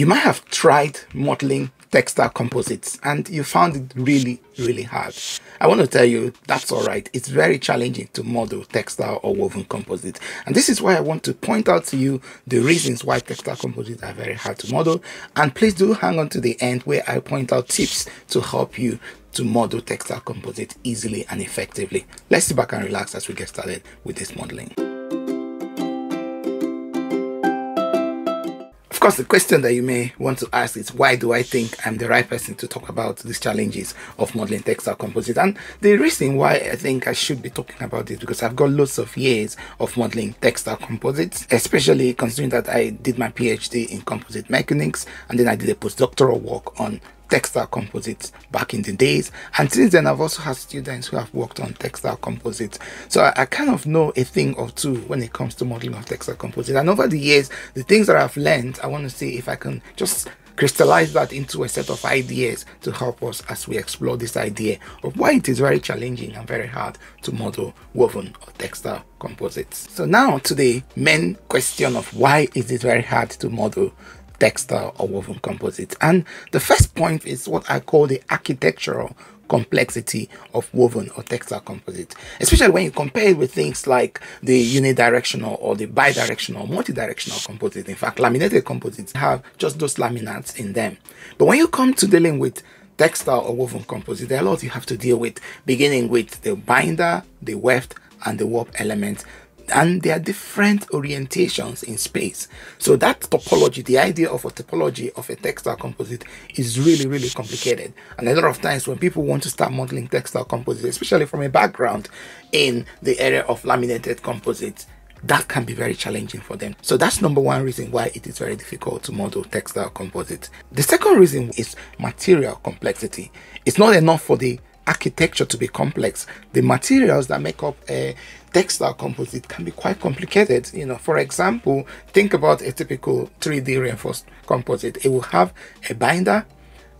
You might have tried modeling textile composites and you found it really, really hard. I want to tell you that's all right. It's very challenging to model textile or woven composites. And this is why I want to point out to you the reasons why textile composites are very hard to model. And please do hang on to the end where I point out tips to help you to model textile composite easily and effectively. Let's sit back and relax as we get started with this modeling. Of course, the question that you may want to ask is why do I think I'm the right person to talk about these challenges of modeling textile composites? And the reason why I think I should be talking about this because I've got lots of years of modeling textile composites, especially considering that I did my PhD in composite mechanics and then I did a postdoctoral work on textile composites back in the days. And since then, I've also had students who have worked on textile composites. So I, I, kind of know a thing or two when it comes to modeling of textile composites. And over the years, the things that I've learned, I want to see if I can just crystallize that into a set of ideas to help us as we explore this idea of why it is very challenging and very hard to model woven or textile composites. So now to the main question of why is it very hard to model textile or woven composites. And the first point is what I call the architectural complexity of woven or textile composites, especially when you compare it with things like the unidirectional or the bidirectional, multidirectional composite. In fact, laminated composites have just those laminates in them. But when you come to dealing with textile or woven composite, there are a lot you have to deal with, beginning with the binder, the weft, and the warp elements and there are different orientations in space. So that topology, the idea of a topology of a textile composite is really, really complicated. And a lot of times when people want to start modeling textile composites, especially from a background in the area of laminated composites, that can be very challenging for them. So that's number one reason why it is very difficult to model textile composites. The second reason is material complexity. It's not enough for the architecture to be complex. The materials that make up a textile composite can be quite complicated. You know, for example, think about a typical 3D reinforced composite. It will have a binder,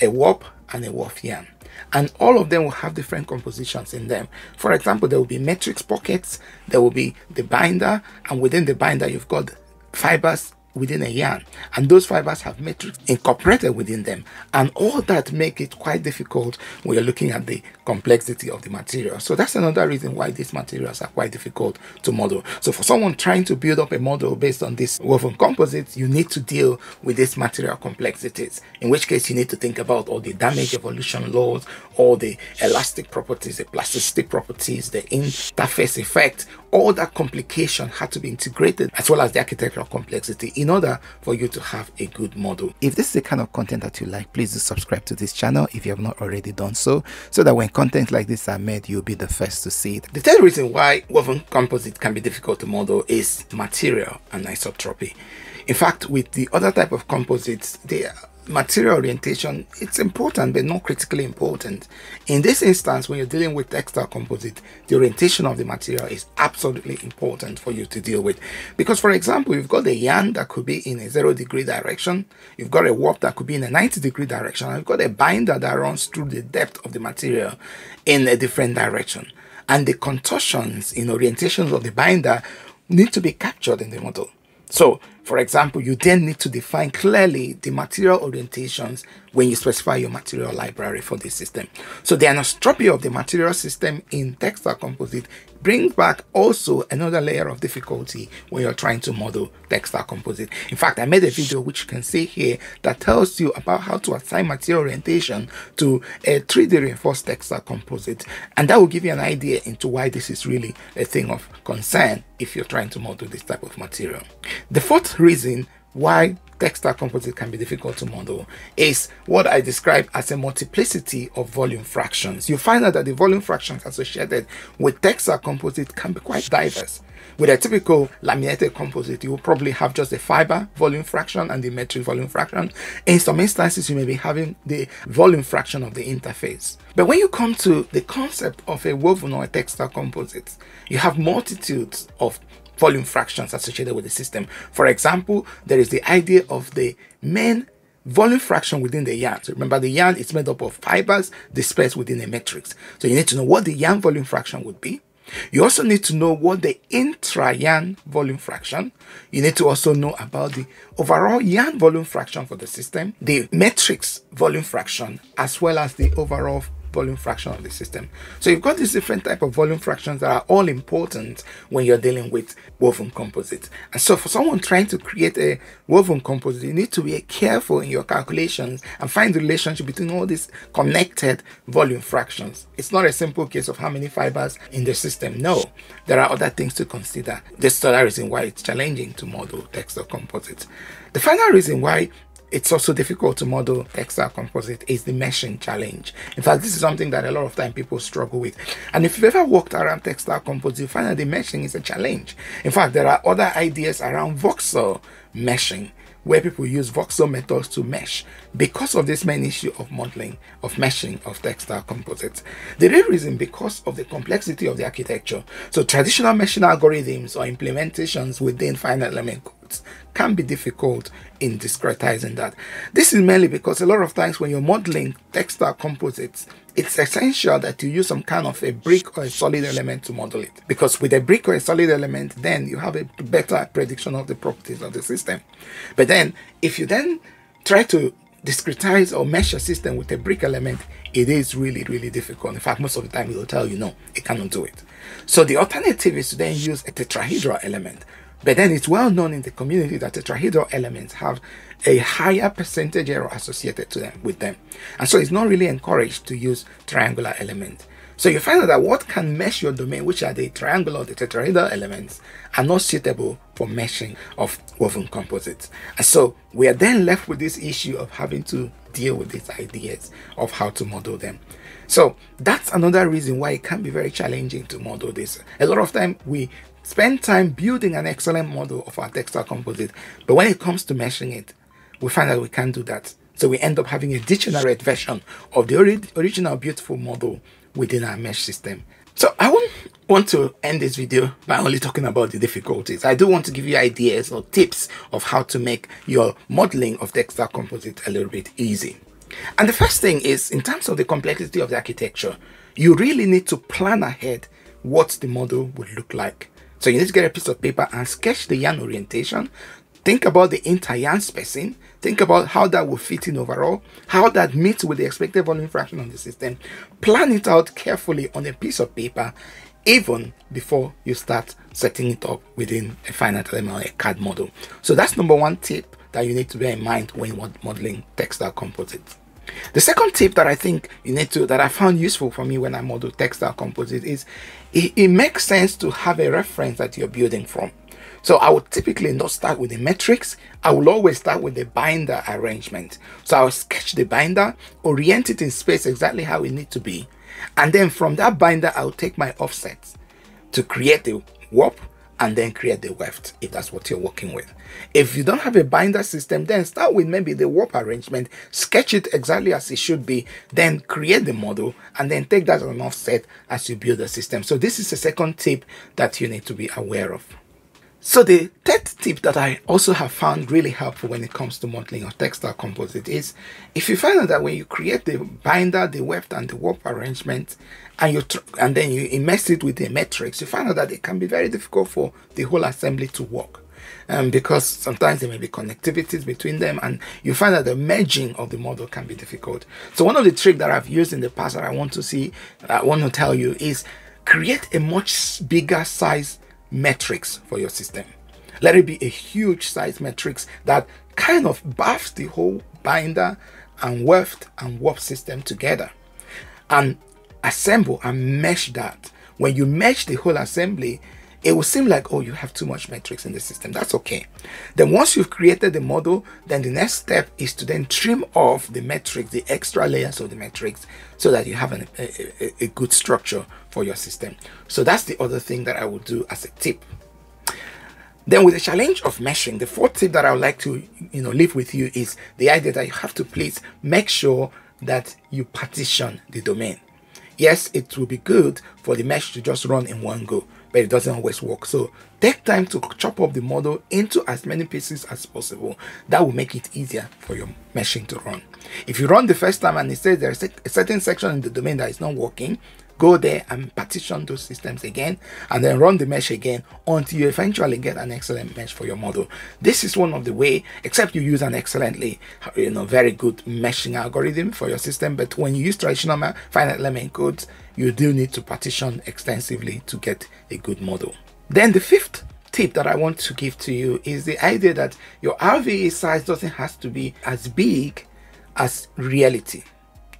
a warp, and a warp yarn. And all of them will have different compositions in them. For example, there will be matrix pockets, there will be the binder, and within the binder, you've got fibers within a yarn and those fibers have matrix incorporated within them. And all that make it quite difficult when you're looking at the complexity of the material. So that's another reason why these materials are quite difficult to model. So for someone trying to build up a model based on this woven composite you need to deal with these material complexities in which case you need to think about all the damage evolution laws all the elastic properties the plasticity properties the interface effect. All that complication had to be integrated as well as the architectural complexity in order for you to have a good model. If this is the kind of content that you like, please do subscribe to this channel if you have not already done so, so that when content like this are made, you'll be the first to see it. The third reason why woven composite can be difficult to model is material anisotropy. In fact, with the other type of composites, they material orientation it's important but not critically important. In this instance when you're dealing with textile composite the orientation of the material is absolutely important for you to deal with. Because for example you've got a yarn that could be in a zero degree direction you've got a warp that could be in a 90 degree direction and you've got a binder that runs through the depth of the material in a different direction. And the contortions in orientations of the binder need to be captured in the model. So for example, you then need to define clearly the material orientations when you specify your material library for this system. So the anisotropy of the material system in textile composite brings back also another layer of difficulty when you're trying to model textile composite. In fact, I made a video which you can see here that tells you about how to assign material orientation to a 3D reinforced textile composite. And that will give you an idea into why this is really a thing of concern if you're trying to model this type of material. The reason why textile composite can be difficult to model is what I describe as a multiplicity of volume fractions. You find out that the volume fractions associated with textile composite can be quite diverse. With a typical laminated composite, you will probably have just the fiber volume fraction and the matrix volume fraction. In some instances, you may be having the volume fraction of the interface. But when you come to the concept of a woven or a textile composite, you have multitudes of volume fractions associated with the system. For example, there is the idea of the main volume fraction within the yarn. So remember the yarn is made up of fibers dispersed within a matrix. So you need to know what the yarn volume fraction would be. You also need to know what the intra-Yarn volume fraction. You need to also know about the overall Yarn volume fraction for the system, the matrix volume fraction, as well as the overall volume fraction of the system. So you've got these different type of volume fractions that are all important when you're dealing with woven composites. And so for someone trying to create a woven composite, you need to be careful in your calculations and find the relationship between all these connected volume fractions. It's not a simple case of how many fibers in the system. No, there are other things to consider. This is the reason why it's challenging to model textile composites. The final reason why it's also difficult to model textile composite is the meshing challenge. In fact, this is something that a lot of time people struggle with. And if you've ever walked around textile composite, you find that the meshing is a challenge. In fact, there are other ideas around voxel meshing where people use voxel methods to mesh because of this main issue of modeling, of meshing of textile composites. The real reason because of the complexity of the architecture. So traditional meshing algorithms or implementations within finite element can be difficult in discretizing that. This is mainly because a lot of times when you're modeling textile composites, it's essential that you use some kind of a brick or a solid element to model it. Because with a brick or a solid element, then you have a better prediction of the properties of the system. But then, if you then try to discretize or mesh a system with a brick element, it is really, really difficult. In fact, most of the time it will tell you no, it cannot do it. So the alternative is to then use a tetrahedral element. But then it's well known in the community that tetrahedral elements have a higher percentage error associated to them with them. And so it's not really encouraged to use triangular elements. So you find out that what can mesh your domain, which are the triangular or the tetrahedral elements, are not suitable for meshing of woven composites. And so we are then left with this issue of having to deal with these ideas of how to model them. So that's another reason why it can be very challenging to model this. A lot of time we spend time building an excellent model of our textile composite, but when it comes to meshing it, we find that we can't do that. So we end up having a degenerate version of the ori original beautiful model within our mesh system. So I won't want to end this video by only talking about the difficulties. I do want to give you ideas or tips of how to make your modeling of textile composite a little bit easy. And the first thing is in terms of the complexity of the architecture, you really need to plan ahead what the model would look like. So you need to get a piece of paper and sketch the yarn orientation. Think about the inter-yarn spacing. Think about how that will fit in overall, how that meets with the expected volume fraction of the system. Plan it out carefully on a piece of paper even before you start setting it up within a finite element or a CAD model. So that's number one tip that you need to bear in mind when modeling textile composites. The second tip that I think you need to, that I found useful for me when I model textile composite is it, it makes sense to have a reference that you're building from. So I would typically not start with the matrix. I will always start with the binder arrangement. So I'll sketch the binder, orient it in space exactly how it needs to be. And then from that binder, I'll take my offsets to create the warp and then create the weft if that's what you're working with. If you don't have a binder system, then start with maybe the warp arrangement, sketch it exactly as it should be, then create the model and then take that as an offset as you build the system. So this is the second tip that you need to be aware of. So the third tip that I also have found really helpful when it comes to modeling of textile composite is if you find out that when you create the binder, the weft and the warp arrangement and you and then you immerse it with the matrix, you find out that it can be very difficult for the whole assembly to work. Um, because sometimes there may be connectivities between them and you find that the merging of the model can be difficult. So one of the tricks that I've used in the past that I want to see, I want to tell you is create a much bigger size matrix for your system. Let it be a huge size matrix that kind of buffs the whole binder and weft and warp system together. And assemble and mesh that. When you mesh the whole assembly, it will seem like, oh, you have too much matrix in the system. That's okay. Then once you've created the model, then the next step is to then trim off the matrix, the extra layers of the metrics, so that you have an, a, a, a good structure for your system. So that's the other thing that I would do as a tip. Then with the challenge of meshing, the fourth tip that I would like to, you know, leave with you is the idea that you have to please make sure that you partition the domain. Yes, it will be good for the mesh to just run in one go, but it doesn't always work. So take time to chop up the model into as many pieces as possible. That will make it easier for your meshing to run. If you run the first time and it says there's a certain section in the domain that is not working, go there and partition those systems again and then run the mesh again until you eventually get an excellent mesh for your model this is one of the way except you use an excellently you know very good meshing algorithm for your system but when you use traditional finite element codes you do need to partition extensively to get a good model then the fifth tip that I want to give to you is the idea that your RVE size doesn't have to be as big as reality.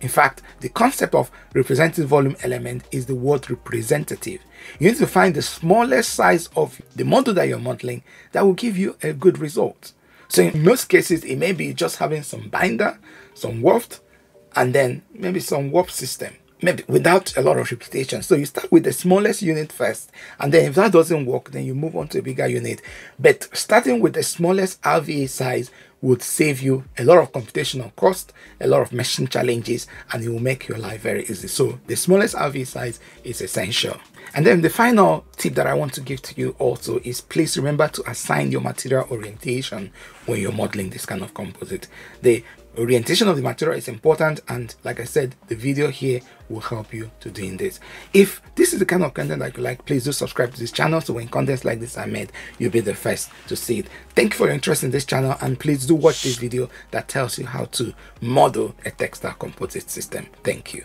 In fact, the concept of representative volume element is the word representative. You need to find the smallest size of the model that you're modeling that will give you a good result. So in most cases, it may be just having some binder, some weft, and then maybe some warp system maybe without a lot of repetition. So you start with the smallest unit first, and then if that doesn't work, then you move on to a bigger unit. But starting with the smallest RVE size would save you a lot of computational cost, a lot of meshing challenges, and it will make your life very easy. So the smallest RVE size is essential. And then the final tip that I want to give to you also is please remember to assign your material orientation when you're modeling this kind of composite. The orientation of the material is important and like i said the video here will help you to doing this. If this is the kind of content that you like please do subscribe to this channel so when contents like this are made you'll be the first to see it. Thank you for your interest in this channel and please do watch this video that tells you how to model a textile composite system. Thank you